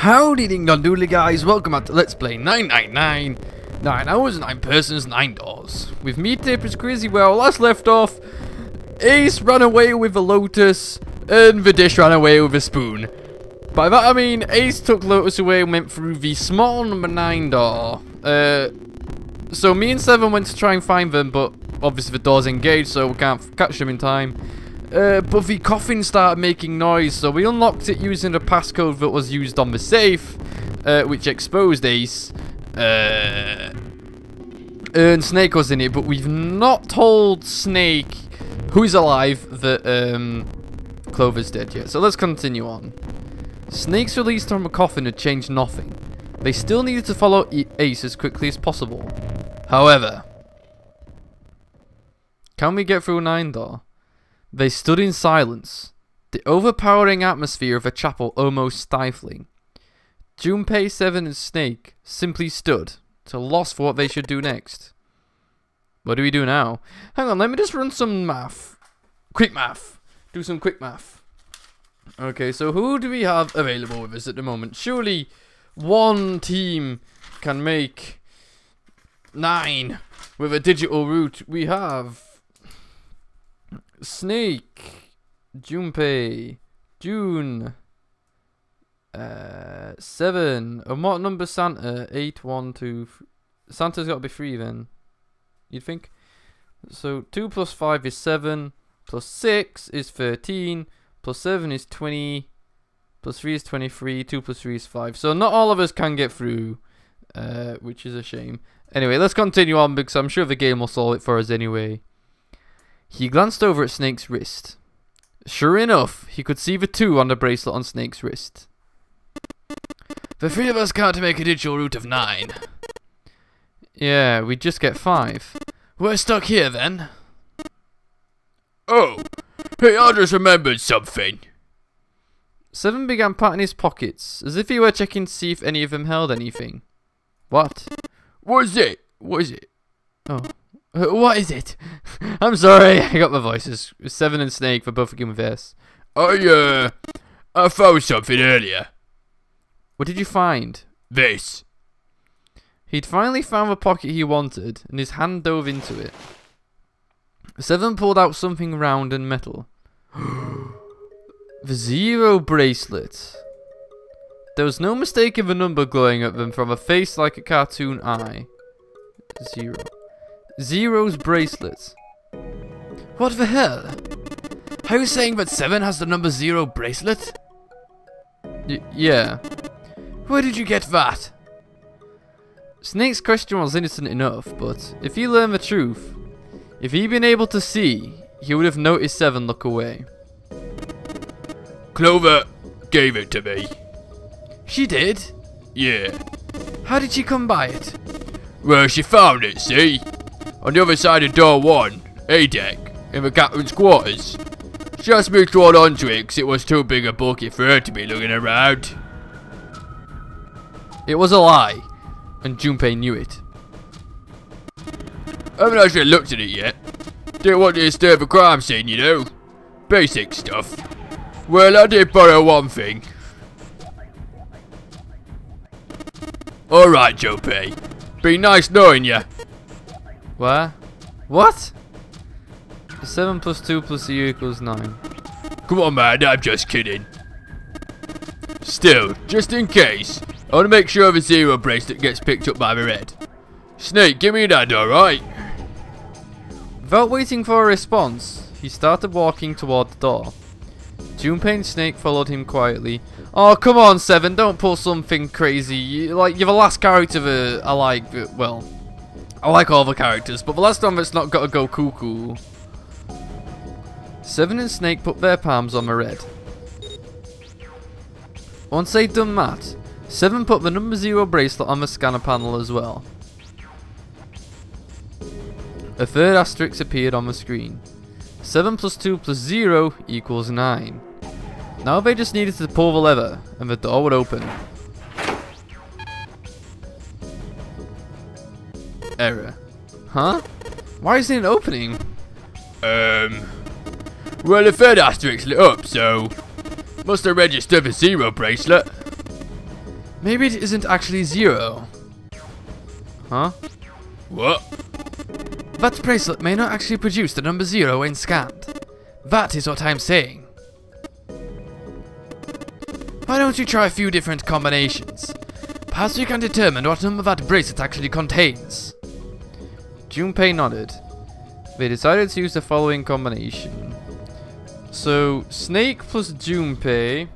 Howdy ding dong doodly guys, welcome back to Let's Play 999 9 hours, 9 persons, 9 doors. With me Tapers Crazy our last left off, Ace ran away with a lotus and the dish ran away with a spoon. By that I mean Ace took Lotus away and went through the small number 9 door. Uh, so me and Seven went to try and find them but obviously the door's engaged so we can't catch them in time. Uh, but the coffin started making noise, so we unlocked it using the passcode that was used on the safe, uh, which exposed Ace. Uh, and Snake was in it, but we've not told Snake, who's alive, that um, Clover's dead yet. So let's continue on. Snake's release from a coffin had changed nothing. They still needed to follow Ace as quickly as possible. However, can we get through Nine Door? They stood in silence, the overpowering atmosphere of a chapel almost stifling. Junpei, Seven, and Snake simply stood, to loss for what they should do next. What do we do now? Hang on, let me just run some math. Quick math. Do some quick math. Okay, so who do we have available with us at the moment? Surely one team can make nine with a digital root. We have Snake, Junpei, June, uh, seven. And what number Santa? Eight, one, two. Santa's got to be three then. You'd think. So two plus five is seven. Plus six is thirteen. Plus seven is twenty. Plus three is twenty-three. Two plus three is five. So not all of us can get through, uh, which is a shame. Anyway, let's continue on because I'm sure the game will solve it for us anyway. He glanced over at Snake's wrist. Sure enough, he could see the two on the bracelet on Snake's wrist. The three of us can't make a digital root of nine. Yeah, we just get five. We're stuck here then. Oh, hey, I just remembered something. Seven began patting his pockets, as if he were checking to see if any of them held anything. What? Is it? What is it? Oh. What is it? I'm sorry, I got my voices. Seven and Snake for both begin with S. I, uh, I found something earlier. What did you find? This. He'd finally found the pocket he wanted, and his hand dove into it. Seven pulled out something round and metal. the zero bracelet. There was no mistaking the number glowing at them from a face like a cartoon eye. Zero. Zero's bracelets. What the hell? Are you saying that Seven has the number zero bracelet? Y yeah. Where did you get that? Snake's question was innocent enough, but if he learned the truth, if he'd been able to see, he would have noticed Seven look away. Clover gave it to me. She did? Yeah. How did she come by it? Well, she found it, see? On the other side of door one, A deck, in the captain's quarters. To hold on to it because it was too big a bucket for her to be looking around. It was a lie, and Junpei knew it. I haven't actually looked at it yet. Didn't want to disturb a crime scene, you know. Basic stuff. Well, I did borrow one thing. Alright, Junpei. Be nice knowing you. Where? What? 7 plus 2 plus 0 equals 9. Come on, man, I'm just kidding. Still, just in case, I want to make sure the zero bracelet gets picked up by the red. Snake, give me that, alright? Without waiting for a response, he started walking toward the door. Junpei and Snake followed him quietly. Oh, come on, Seven, don't pull something crazy. You, like, you're the last character that I like, well, I like all the characters, but the last one that's not got to go cuckoo. Seven and Snake put their palms on the red. Once they'd done that, Seven put the number zero bracelet on the scanner panel as well. A third asterisk appeared on the screen. 7 plus 2 plus 0 equals 9. Now they just needed to pull the lever, and the door would open. Error. Huh? Why isn't it opening? Um. Well, the third asterisk lit up, so. Must have registered the zero bracelet. Maybe it isn't actually zero. Huh? What? That bracelet may not actually produce the number zero when scanned. That is what I'm saying. Why don't you try a few different combinations? Perhaps you can determine what number that bracelet actually contains. Junpei nodded. They decided to use the following combination. So, Snake plus Junpei.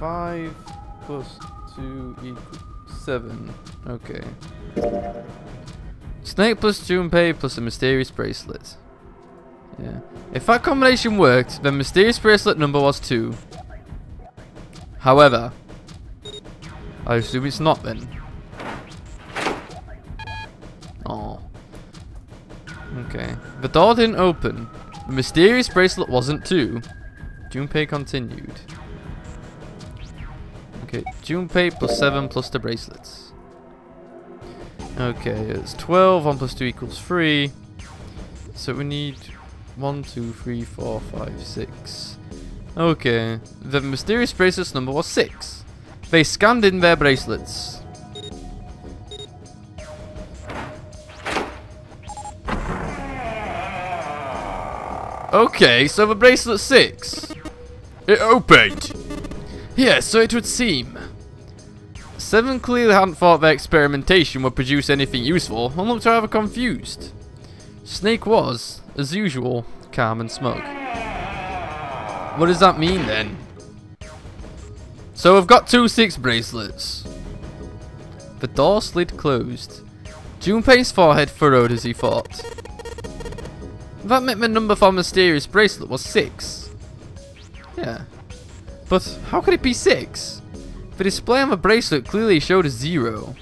5 plus 2 equals 7. Okay. Snake plus Junpei plus a mysterious bracelet. Yeah. If that combination worked, then mysterious bracelet number was 2. However, I assume it's not then. Okay. The door didn't open. The mysterious bracelet wasn't two. Junpei continued. Okay, Junpei plus 7 plus the bracelets. Okay, it's 12, 1 plus 2 equals 3. So we need 1, 2, 3, 4, 5, 6. Okay, the mysterious bracelets number was 6. They scanned in their bracelets. Okay, so the bracelet 6. It opened. Yes, so it would seem. Seven clearly hadn't thought their experimentation would produce anything useful and looked rather confused. Snake was, as usual, calm and smug. What does that mean then? So we've got two six bracelets. The door slid closed. Junpei's forehead furrowed as he thought. That meant the number for mysterious bracelet was six. Yeah. But how could it be six? The display on the bracelet clearly showed a zero.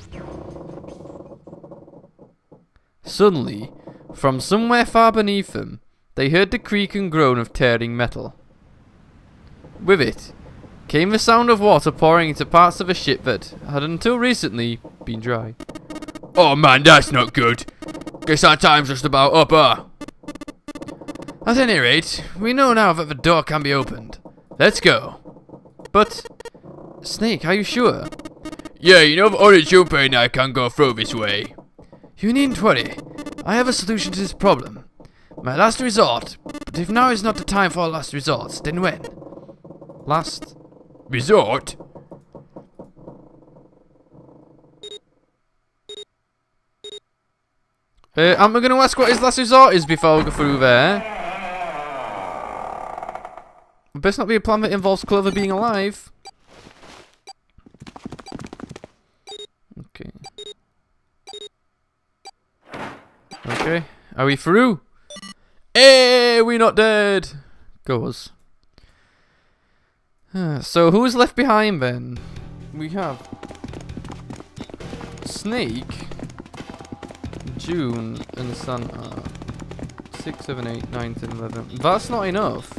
Suddenly, from somewhere far beneath them, they heard the creak and groan of tearing metal. With it, came the sound of water pouring into parts of a ship that had until recently been dry. Oh man, that's not good. Guess our time's just about up, huh? At any rate, we know now that the door can be opened. Let's go. But, Snake, are you sure? Yeah, you know only Junpei and I can go through this way. You needn't worry. I have a solution to this problem. My last resort. But if now is not the time for last resort, then when? Last Resort? Uh, am I going to ask what his last resort is before we go through there? Best not be a plan that involves Clover being alive. Okay. Okay. Are we through? Hey, we not dead. Goes. So who's left behind then? We have Snake, June, and Santa. 6, 7, 8, 9, 10, 11. That's not enough.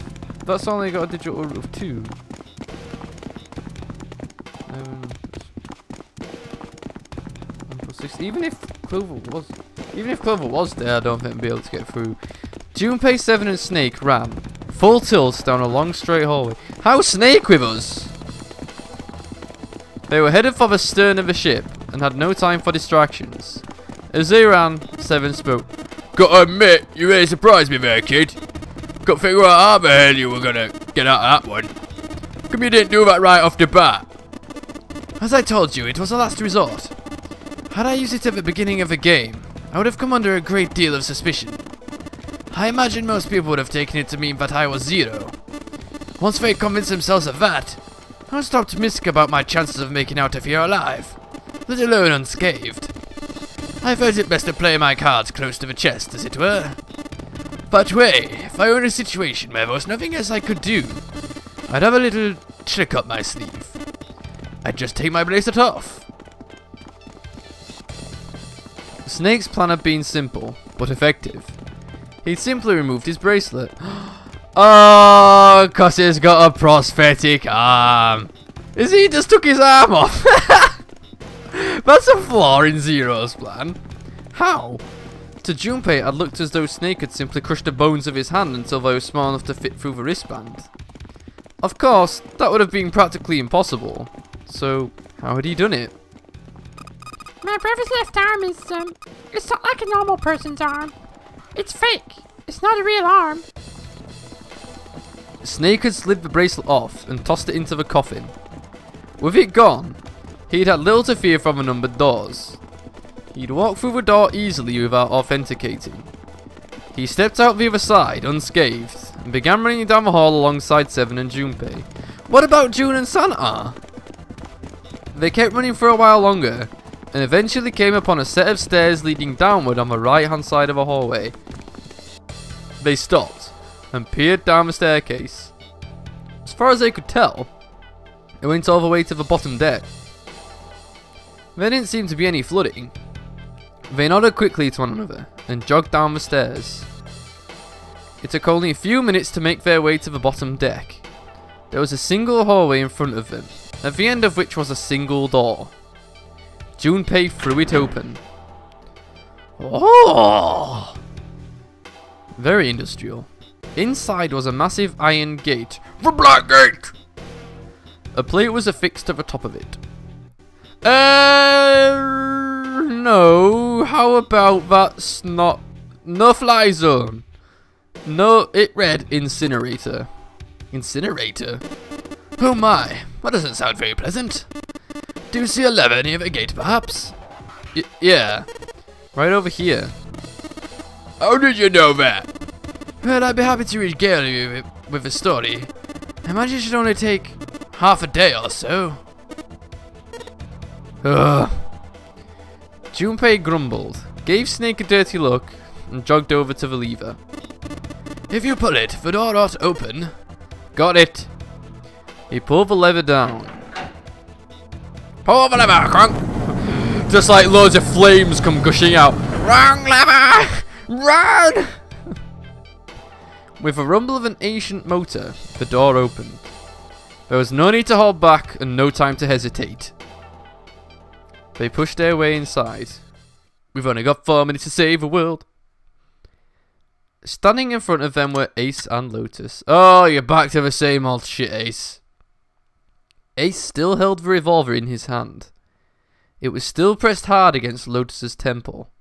That's only got a digital of 2. Um, even if Clover was even if Clover was there, I don't think I'd be able to get through. Junpei 7 and Snake ran. Full tilt down a long straight hallway. How Snake with us? They were headed for the stern of the ship and had no time for distractions. As they ran, Seven spoke. Gotta admit, you really surprised me there, kid. To figure out how the hell you were gonna get out of that one. Come you didn't do that right off the bat. As I told you, it was a last resort. Had I used it at the beginning of the game, I would have come under a great deal of suspicion. I imagine most people would have taken it to mean that I was zero. Once they convinced themselves of that, I was optimistic about my chances of making out of here alive, let alone unscathed. I felt it best to play my cards close to the chest, as it were. But wait, if I were in a situation where there was nothing else I could do, I'd have a little trick up my sleeve. I'd just take my bracelet off. Snake's plan had been simple, but effective. He'd simply removed his bracelet. oh, cause he's got a prosthetic arm. Is he just took his arm off? That's a flaw in Zero's plan. How? To Junpei, it had looked as though Snake had simply crushed the bones of his hand until they were small enough to fit through the wristband. Of course, that would have been practically impossible. So, how had he done it? My brother's left arm is, um, it's not like a normal person's arm. It's fake. It's not a real arm. Snake had slid the bracelet off and tossed it into the coffin. With it gone, he'd had little to fear from the numbered doors. He'd walked through the door easily without authenticating. He stepped out the other side, unscathed, and began running down the hall alongside Seven and Junpei. What about June and Santa? They kept running for a while longer, and eventually came upon a set of stairs leading downward on the right hand side of a hallway. They stopped, and peered down the staircase. As far as they could tell, it went all the way to the bottom deck. There didn't seem to be any flooding. They nodded quickly to one another and jogged down the stairs. It took only a few minutes to make their way to the bottom deck. There was a single hallway in front of them, at the end of which was a single door. Junpei threw it open. Oh! Very industrial. Inside was a massive iron gate. The Black Gate! A plate was affixed to the top of it. Uh, no. How about that's not no fly zone? No, it read incinerator. Incinerator? Oh my, that doesn't sound very pleasant. Do you see a lever near the gate, perhaps? Y yeah, right over here. How did you know that? Well, I'd be happy to regale you with, a story. I imagine it should only take half a day or so. Ugh. Junpei grumbled, gave Snake a dirty look, and jogged over to the lever. If you pull it, the door ought to open. Got it. He pulled the lever down. Pull the lever, Crunk! Just like loads of flames come gushing out. Wrong lever! Run! With a rumble of an ancient motor, the door opened. There was no need to hold back and no time to hesitate. They pushed their way inside. We've only got four minutes to save the world. Standing in front of them were Ace and Lotus. Oh, you're back to the same old shit, Ace. Ace still held the revolver in his hand. It was still pressed hard against Lotus's temple.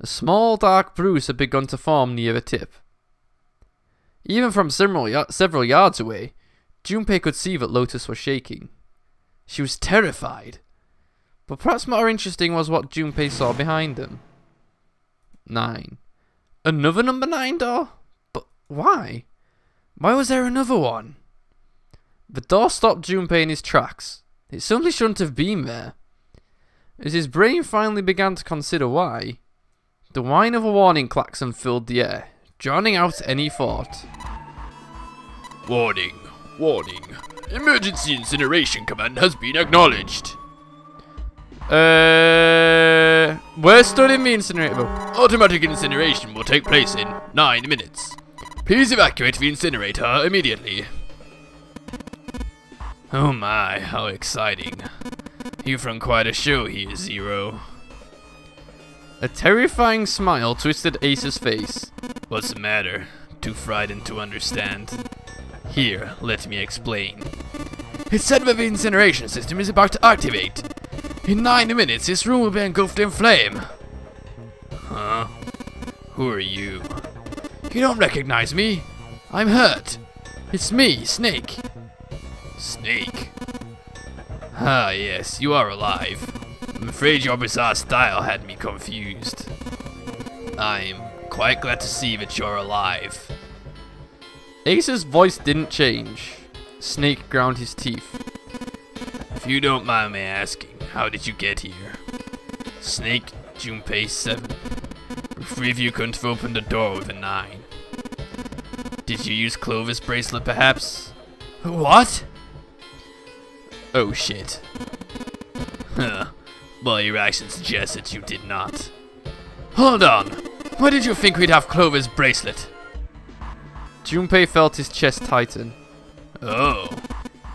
A small dark bruise had begun to form near the tip. Even from several, several yards away, Junpei could see that Lotus was shaking. She was terrified. But perhaps more interesting was what Junpei saw behind them. Nine. Another number nine door? But why? Why was there another one? The door stopped Junpei in his tracks. It simply shouldn't have been there. As his brain finally began to consider why, the whine of a warning klaxon filled the air, drowning out any thought. Warning, warning. Emergency incineration command has been acknowledged. Uh, stood in the incinerator? Automatic incineration will take place in 9 minutes. Please evacuate the incinerator immediately. Oh my, how exciting. You've run quite a show here, Zero. A terrifying smile twisted Ace's face. What's the matter? Too frightened to understand? Here, let me explain. It said that the incineration system is about to activate. In nine minutes, this room will be engulfed in flame. Huh? Who are you? You don't recognize me. I'm hurt. It's me, Snake. Snake? Ah, yes, you are alive. I'm afraid your bizarre style had me confused. I'm quite glad to see that you're alive. Ace's voice didn't change. Snake ground his teeth. If you don't mind me asking, how did you get here? Snake, Junpei 7. Three of you couldn't opened the door with a 9. Did you use Clover's bracelet perhaps? What? Oh shit. Huh. Well, your action suggests that you did not. Hold on. Why did you think we'd have Clover's bracelet? Junpei felt his chest tighten. Oh.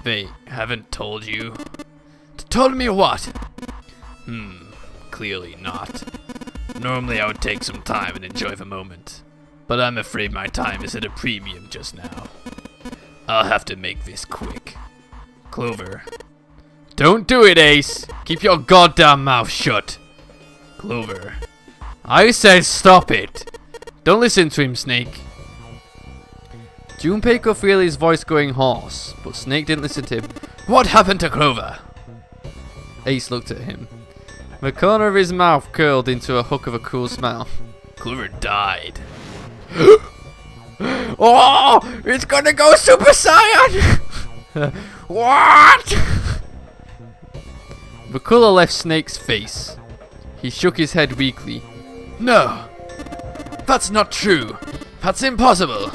They haven't told you? Told me what? Hmm, clearly not. Normally I would take some time and enjoy the moment. But I'm afraid my time is at a premium just now. I'll have to make this quick. Clover. Don't do it, Ace! Keep your goddamn mouth shut. Clover. I said stop it! Don't listen to him, Snake. Junpei could feel his voice going hoarse, but Snake didn't listen to him. What happened to Clover? Ace looked at him. The corner of his mouth curled into a hook of a cruel smile. Clover died. oh! It's gonna go Super Saiyan! what? The colour left Snake's face. He shook his head weakly. No! That's not true! That's impossible!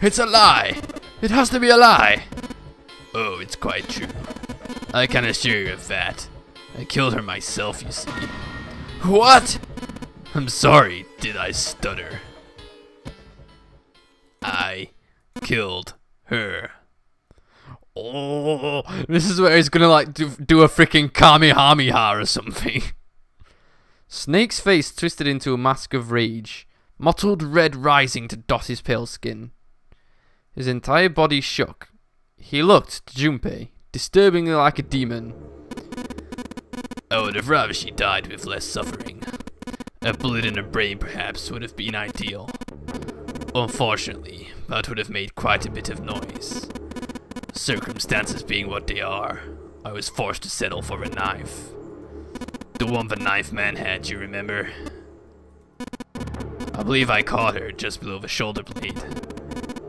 It's a lie! It has to be a lie! Oh, it's quite true. I can assure you of that. I killed her myself, you see. What? I'm sorry, did I stutter? I killed her. Oh, this is where he's gonna like do, do a freaking Kamehameha or something. Snake's face twisted into a mask of rage, mottled red rising to dot his pale skin. His entire body shook. He looked to Junpei, disturbingly like a demon. I would have rather she died with less suffering. A bullet in her brain perhaps would have been ideal. Unfortunately, that would have made quite a bit of noise. Circumstances being what they are, I was forced to settle for a knife. The one the knife man had, you remember? I believe I caught her just below the shoulder blade.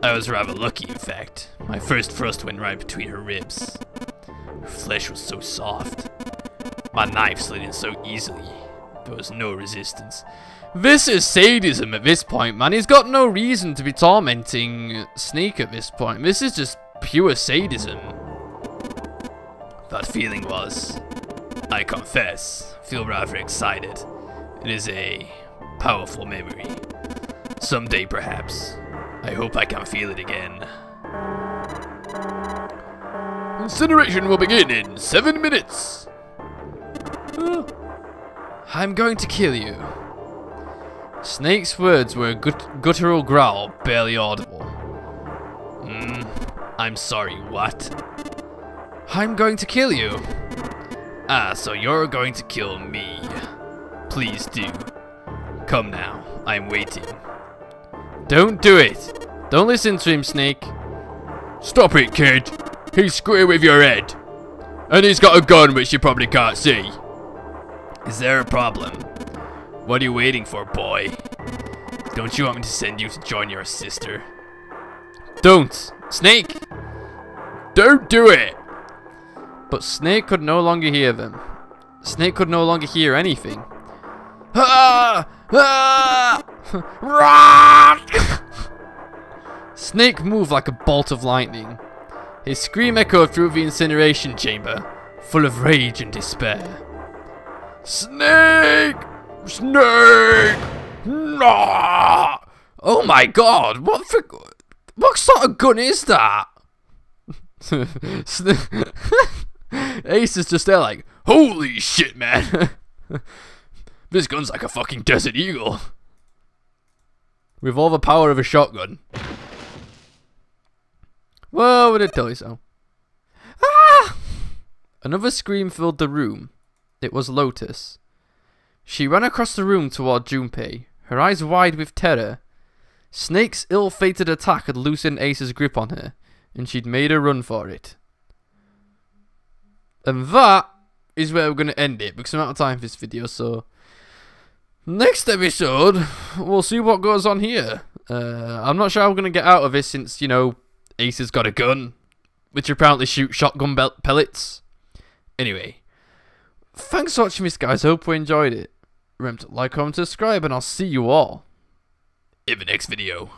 I was rather lucky, in fact. My first thrust went right between her ribs. Her flesh was so soft. My knife slid in so easily. There was no resistance. This is sadism at this point, man. He's got no reason to be tormenting Snake at this point. This is just pure sadism. That feeling was, I confess, feel rather excited. It is a powerful memory. Someday, perhaps, I hope I can feel it again. Incineration will begin in seven minutes. I'm going to kill you. Snake's words were a gut guttural growl, barely audible. Hmm, I'm sorry, what? I'm going to kill you. Ah, so you're going to kill me. Please do. Come now, I'm waiting. Don't do it. Don't listen to him, Snake. Stop it, kid. He's square with your head. And he's got a gun which you probably can't see. Is there a problem? What are you waiting for, boy? Don't you want me to send you to join your sister? Don't! Snake! Don't do it! But Snake could no longer hear them. Snake could no longer hear anything. Ah! Ah! Snake moved like a bolt of lightning. His scream echoed through the incineration chamber, full of rage and despair. Snake! Snake! Nah! Oh my god, what for, what sort of gun is that? Ace is just there like, holy shit, man! this gun's like a fucking Desert Eagle. With all the power of a shotgun. Well, would it tell you so? Ah! Another scream filled the room. It was Lotus. She ran across the room toward Junpei, her eyes wide with terror. Snake's ill-fated attack had loosened Ace's grip on her, and she'd made a run for it. And that is where we're going to end it, because I'm out of time for this video, so... Next episode, we'll see what goes on here. Uh, I'm not sure how we're going to get out of this since, you know, Ace has got a gun, which apparently shoots shotgun belt pellets. Anyway, thanks for watching this, guys. Hope you enjoyed it. Remember to like, comment, subscribe, and I'll see you all in the next video.